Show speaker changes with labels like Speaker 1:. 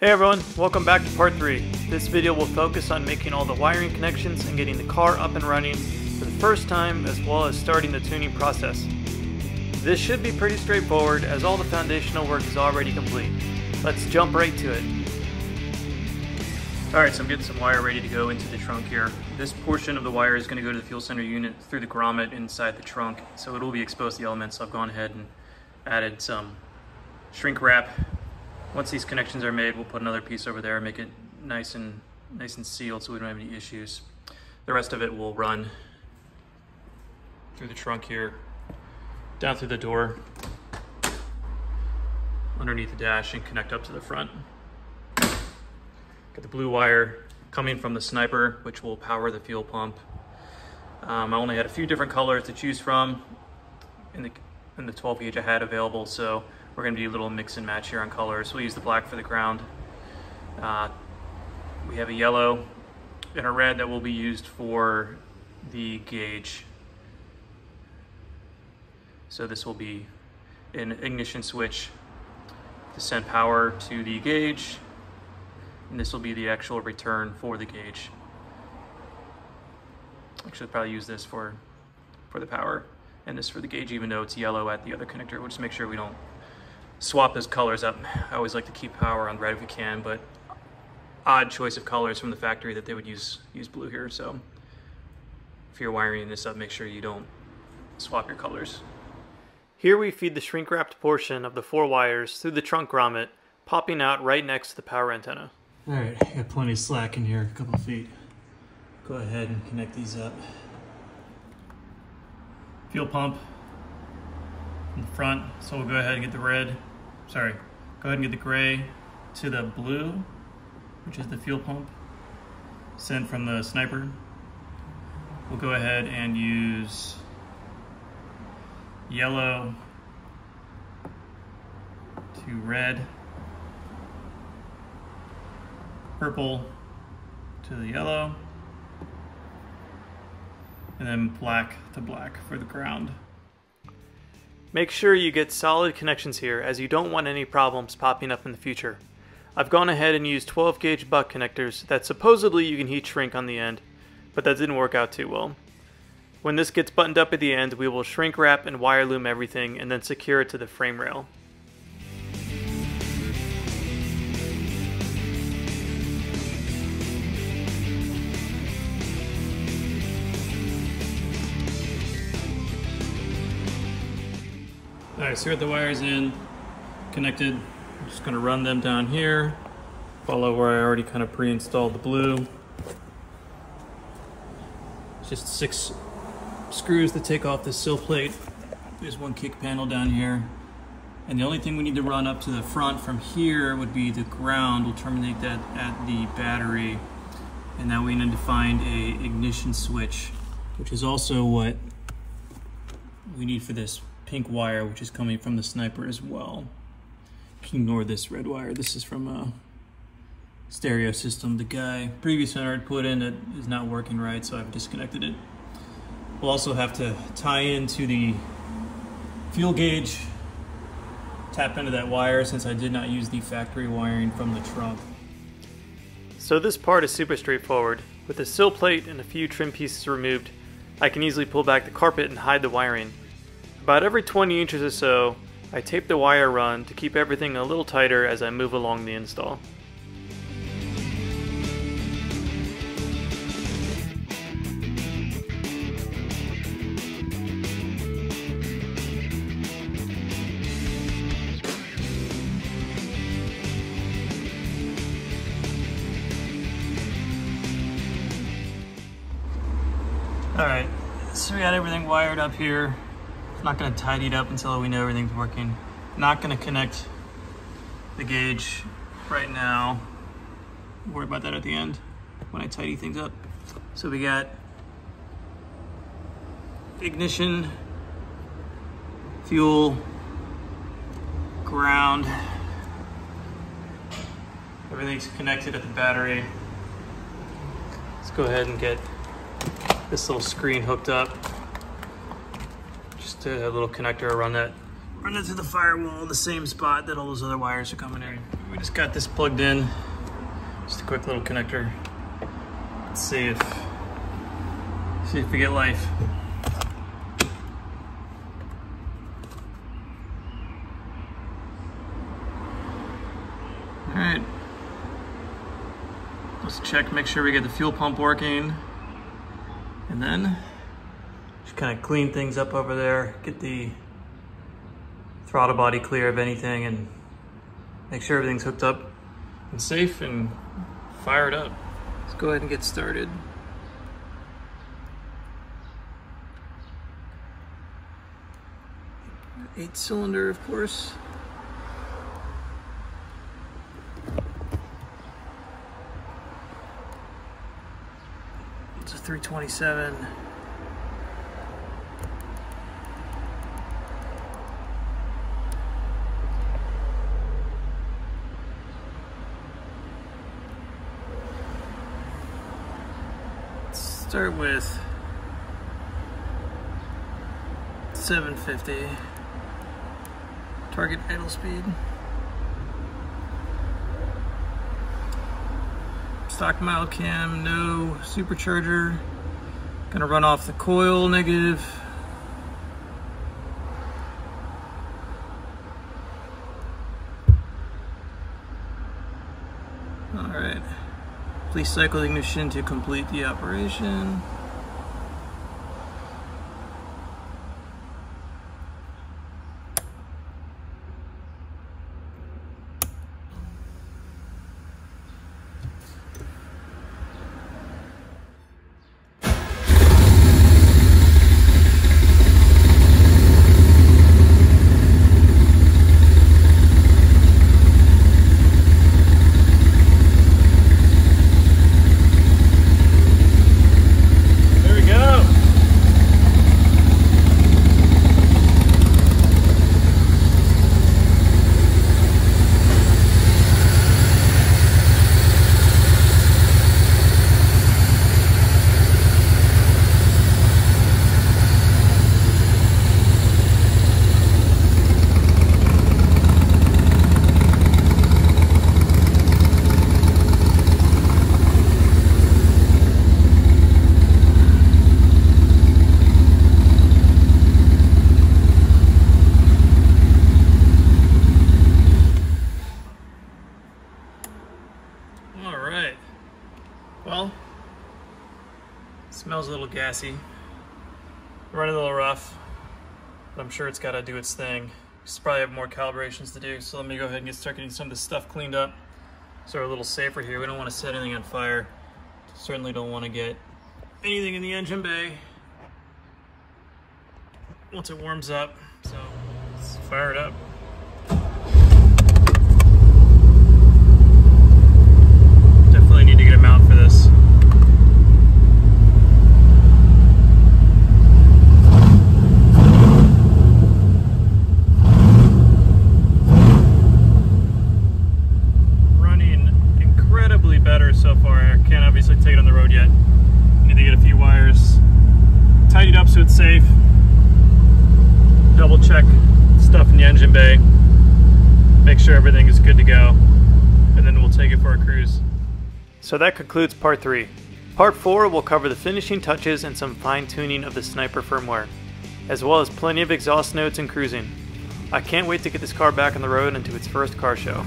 Speaker 1: Hey everyone, welcome back to part 3. This video will focus on making all the wiring connections and getting the car up and running for the first time as well as starting the tuning process. This should be pretty straightforward as all the foundational work is already complete. Let's jump right to it. Alright, so I'm getting some wire ready to go into the trunk here. This portion of the wire is going to go to the fuel sender unit through the grommet inside the trunk, so it will be exposed to the elements. So I've gone ahead and added some shrink wrap once these connections are made, we'll put another piece over there, and make it nice and nice and sealed so we don't have any issues. The rest of it will run through the trunk here, down through the door, underneath the dash and connect up to the front. Got the blue wire coming from the sniper, which will power the fuel pump. Um, I only had a few different colors to choose from in the, in the 12 gauge I had available, so we're to do a little mix and match here on colors. We'll use the black for the ground. Uh, we have a yellow and a red that will be used for the gauge. So this will be an ignition switch to send power to the gauge. And this will be the actual return for the gauge. Actually, probably use this for, for the power and this for the gauge, even though it's yellow at the other connector. We'll just make sure we don't swap those colors up. I always like to keep power on red if we can, but odd choice of colors from the factory that they would use use blue here. So if you're wiring this up, make sure you don't swap your colors. Here we feed the shrink wrapped portion of the four wires through the trunk grommet, popping out right next to the power antenna. All right, got plenty of slack in here, a couple of feet. Go ahead and connect these up. Fuel pump in the front, so we'll go ahead and get the red sorry, go ahead and get the gray to the blue, which is the fuel pump sent from the sniper. We'll go ahead and use yellow to red, purple to the yellow, and then black to black for the ground. Make sure you get solid connections here as you don't want any problems popping up in the future. I've gone ahead and used 12 gauge butt connectors that supposedly you can heat shrink on the end, but that didn't work out too well. When this gets buttoned up at the end, we will shrink wrap and wire loom everything and then secure it to the frame rail. All right, so we got the wires in, connected. I'm just gonna run them down here. Follow where I already kind of pre-installed the blue. Just six screws to take off the sill plate. There's one kick panel down here. And the only thing we need to run up to the front from here would be the ground. We'll terminate that at the battery. And now we need to find a ignition switch, which is also what we need for this pink wire, which is coming from the sniper as well. Ignore this red wire. This is from a stereo system the guy previous owner had put in that is not working right, so I've disconnected it. We'll also have to tie into the fuel gauge, tap into that wire since I did not use the factory wiring from the trunk. So this part is super straightforward. With the sill plate and a few trim pieces removed, I can easily pull back the carpet and hide the wiring. About every 20 inches or so, I tape the wire run to keep everything a little tighter as I move along the install. Alright, so we got everything wired up here. I'm not gonna tidy it up until we know everything's working. Not gonna connect the gauge right now. Worry about that at the end when I tidy things up. So we got ignition, fuel, ground. Everything's connected at the battery. Let's go ahead and get this little screen hooked up to a little connector, run that, run it through the firewall, the same spot that all those other wires are coming in. We just got this plugged in. Just a quick little connector. Let's see if see if we get life. All right. Let's check, make sure we get the fuel pump working. And then kind of clean things up over there, get the throttle body clear of anything and make sure everything's hooked up and safe and fire it up. Let's go ahead and get started. Eight cylinder, of course. It's a 327. Start with 750 target idle speed. Stock mild cam no supercharger. Gonna run off the coil negative. All right Please cycle the ignition to complete the operation. Smells a little gassy. Running a little rough, but I'm sure it's got to do its thing. Probably have more calibrations to do, so let me go ahead and get start getting some of this stuff cleaned up so we're a little safer here. We don't want to set anything on fire. Certainly don't want to get anything in the engine bay once it warms up. So let's fire it up. Definitely need to get a mount for this. So it's safe. Double check stuff in the engine bay. Make sure everything is good to go. And then we'll take it for a cruise. So that concludes part three. Part four will cover the finishing touches and some fine tuning of the Sniper firmware, as well as plenty of exhaust notes and cruising. I can't wait to get this car back on the road and into its first car show.